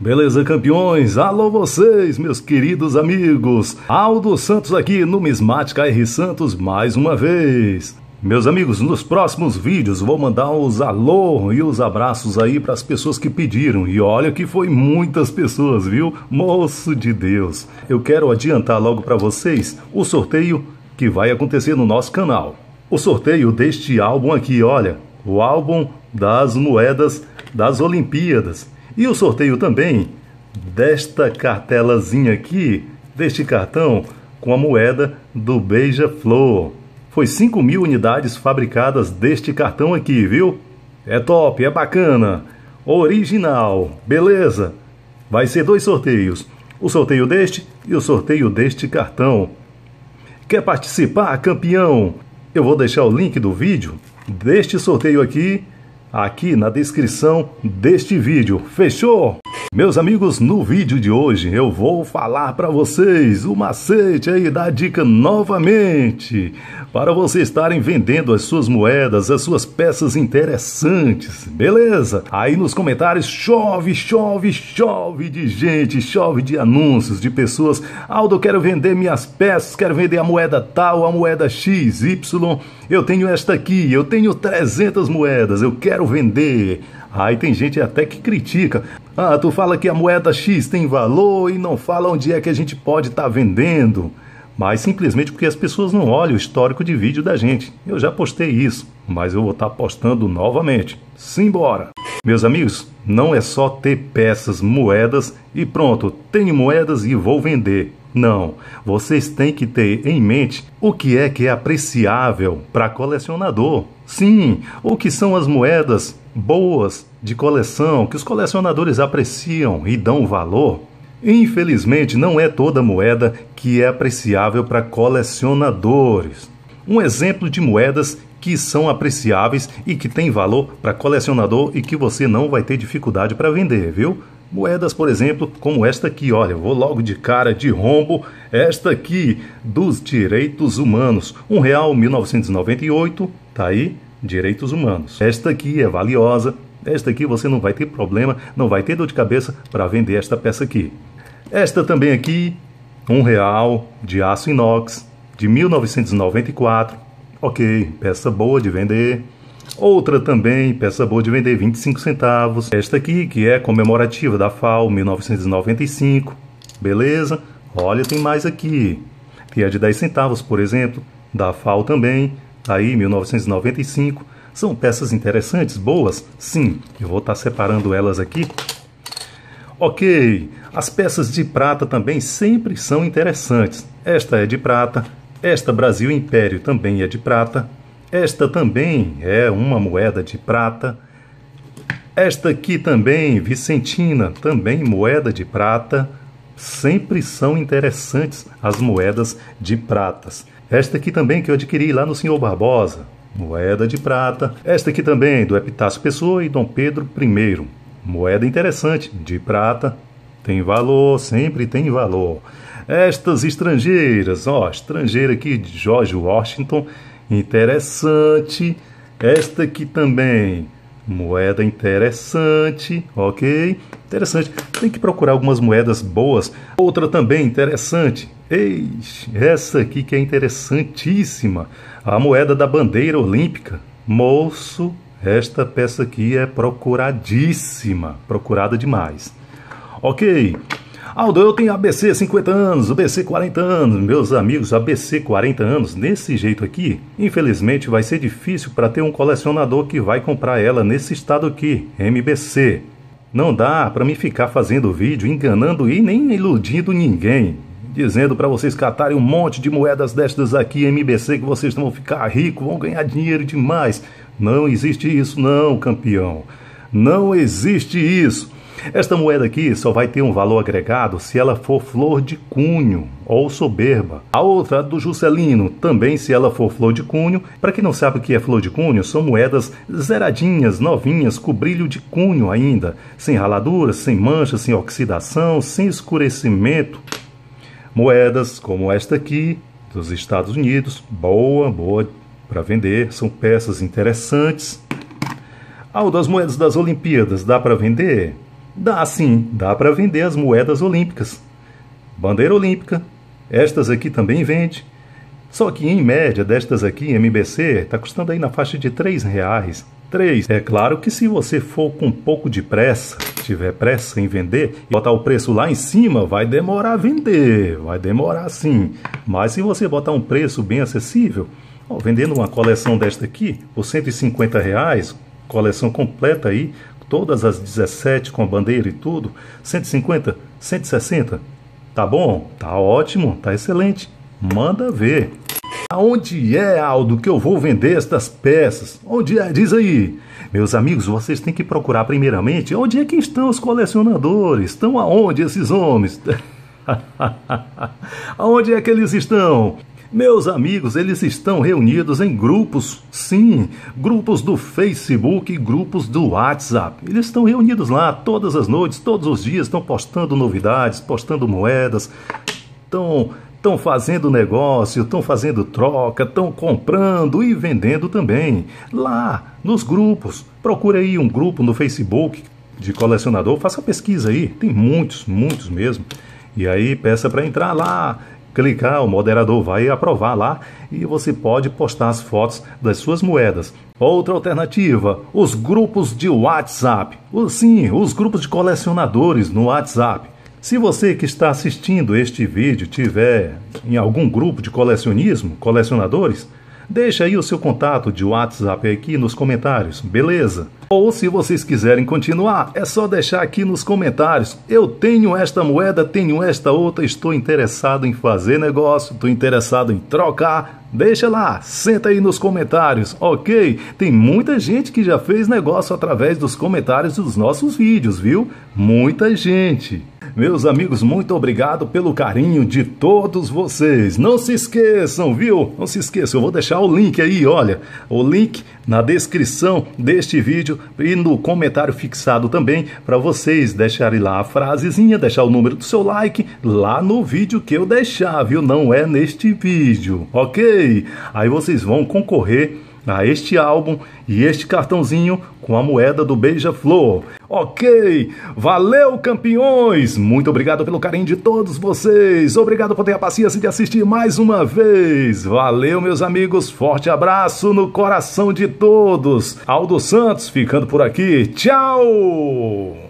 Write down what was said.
Beleza, campeões? Alô vocês, meus queridos amigos. Aldo Santos aqui, Numismática R Santos, mais uma vez. Meus amigos, nos próximos vídeos vou mandar os alô e os abraços aí para as pessoas que pediram. E olha que foi muitas pessoas, viu? Moço de Deus. Eu quero adiantar logo para vocês o sorteio que vai acontecer no nosso canal. O sorteio deste álbum aqui, olha, o álbum das moedas das Olimpíadas. E o sorteio também desta cartelazinha aqui, deste cartão, com a moeda do Beija-Flor. Foi 5 mil unidades fabricadas deste cartão aqui, viu? É top, é bacana. Original, beleza? Vai ser dois sorteios. O sorteio deste e o sorteio deste cartão. Quer participar, campeão? Eu vou deixar o link do vídeo deste sorteio aqui aqui na descrição deste vídeo. Fechou? Meus amigos, no vídeo de hoje eu vou falar para vocês o macete aí da dica novamente para vocês estarem vendendo as suas moedas, as suas peças interessantes, beleza? Aí nos comentários chove, chove, chove de gente, chove de anúncios de pessoas. Aldo, quero vender minhas peças, quero vender a moeda tal, a moeda XY. Eu tenho esta aqui, eu tenho 300 moedas, eu quero vender. Aí tem gente até que critica. Ah, tu fala que a moeda X tem valor e não fala onde é que a gente pode estar tá vendendo. Mas simplesmente porque as pessoas não olham o histórico de vídeo da gente. Eu já postei isso, mas eu vou estar tá postando novamente. Simbora! Meus amigos, não é só ter peças, moedas e pronto, tenho moedas e vou vender. Não, vocês têm que ter em mente o que é que é apreciável para colecionador. Sim, o que são as moedas boas de coleção que os colecionadores apreciam e dão valor. Infelizmente, não é toda moeda que é apreciável para colecionadores. Um exemplo de moedas que são apreciáveis e que têm valor para colecionador e que você não vai ter dificuldade para vender, viu? Moedas, por exemplo, como esta aqui, olha, vou logo de cara de rombo, esta aqui dos direitos humanos, um real 1998, tá aí, direitos humanos. Esta aqui é valiosa, esta aqui você não vai ter problema, não vai ter dor de cabeça para vender esta peça aqui. Esta também aqui, um real de aço inox de 1994. Ok, peça boa de vender. Outra também, peça boa de vender, 25 centavos. Esta aqui, que é comemorativa da FAO 1995. Beleza? Olha, tem mais aqui. Tem a de 10 centavos, por exemplo, da FAO também, Tá aí 1995. São peças interessantes, boas? Sim, eu vou estar tá separando elas aqui. Ok, as peças de prata também sempre são interessantes. Esta é de prata, esta Brasil Império também é de prata, esta também é uma moeda de prata. Esta aqui também, Vicentina, também moeda de prata. Sempre são interessantes as moedas de pratas. Esta aqui também que eu adquiri lá no Senhor Barbosa, moeda de prata. Esta aqui também do Epitácio Pessoa e Dom Pedro I, moeda interessante, de prata. Tem valor, sempre tem valor. Estas estrangeiras, ó, estrangeira aqui de George Washington, interessante. Esta aqui também, moeda interessante, ok? Interessante. Tem que procurar algumas moedas boas. Outra também interessante, Eis, essa aqui que é interessantíssima, a moeda da bandeira olímpica. Moço, esta peça aqui é procuradíssima, procurada demais. Ok, Aldo, eu tenho ABC 50 anos, ABC 40 anos, meus amigos, ABC 40 anos, nesse jeito aqui, infelizmente vai ser difícil para ter um colecionador que vai comprar ela nesse estado aqui, MBC. Não dá para me ficar fazendo vídeo enganando e nem iludindo ninguém dizendo para vocês catarem um monte de moedas destas aqui MBC que vocês vão ficar ricos, vão ganhar dinheiro demais. Não existe isso, não, campeão. Não existe isso. Esta moeda aqui só vai ter um valor agregado se ela for flor de cunho ou soberba. A outra, do Juscelino, também se ela for flor de cunho. Para quem não sabe o que é flor de cunho, são moedas zeradinhas, novinhas, com brilho de cunho ainda, sem raladuras, sem manchas, sem oxidação, sem escurecimento. Moedas como esta aqui, dos Estados Unidos, boa, boa para vender, são peças interessantes. Ah, das moedas das Olimpíadas, dá para vender? Dá sim, dá para vender as moedas olímpicas. Bandeira olímpica, estas aqui também vende. Só que em média destas aqui, MBC, está custando aí na faixa de R$ reais. 3. É claro que se você for com um pouco de pressa, tiver pressa em vender e botar o preço lá em cima, vai demorar a vender, vai demorar sim. Mas se você botar um preço bem acessível, ó, vendendo uma coleção desta aqui por 150 reais, coleção completa aí, todas as 17 com a bandeira e tudo, 150, 160. Tá bom? Tá ótimo, tá excelente. Manda ver. Aonde é, Aldo, que eu vou vender estas peças? Onde é? Diz aí. Meus amigos, vocês têm que procurar primeiramente onde é que estão os colecionadores. Estão aonde esses homens? aonde é que eles estão? Meus amigos, eles estão reunidos em grupos, sim, grupos do Facebook e grupos do WhatsApp. Eles estão reunidos lá todas as noites, todos os dias, estão postando novidades, postando moedas, estão estão fazendo negócio, estão fazendo troca, estão comprando e vendendo também. Lá, nos grupos. Procure aí um grupo no Facebook de colecionador, faça pesquisa aí, tem muitos, muitos mesmo. E aí peça para entrar lá clicar, o moderador vai aprovar lá e você pode postar as fotos das suas moedas. Outra alternativa, os grupos de WhatsApp. Sim, os grupos de colecionadores no WhatsApp. Se você que está assistindo este vídeo tiver em algum grupo de colecionismo, colecionadores, Deixa aí o seu contato de WhatsApp aqui nos comentários, beleza? Ou se vocês quiserem continuar, é só deixar aqui nos comentários. Eu tenho esta moeda, tenho esta outra, estou interessado em fazer negócio, estou interessado em trocar. Deixa lá, senta aí nos comentários, ok? Tem muita gente que já fez negócio através dos comentários dos nossos vídeos, viu? Muita gente. Meus amigos, muito obrigado pelo carinho de todos vocês. Não se esqueçam, viu? Não se esqueçam, eu vou deixar o link aí, olha, o link na descrição deste vídeo e no comentário fixado também para vocês deixarem lá a frasezinha, deixar o número do seu like lá no vídeo que eu deixar, viu? Não é neste vídeo, ok? Aí vocês vão concorrer a este álbum e este cartãozinho com a moeda do Beija-Flor. Ok, valeu campeões! Muito obrigado pelo carinho de todos vocês. Obrigado por ter a paciência de assistir mais uma vez. Valeu, meus amigos. Forte abraço no coração de todos. Aldo Santos ficando por aqui. Tchau!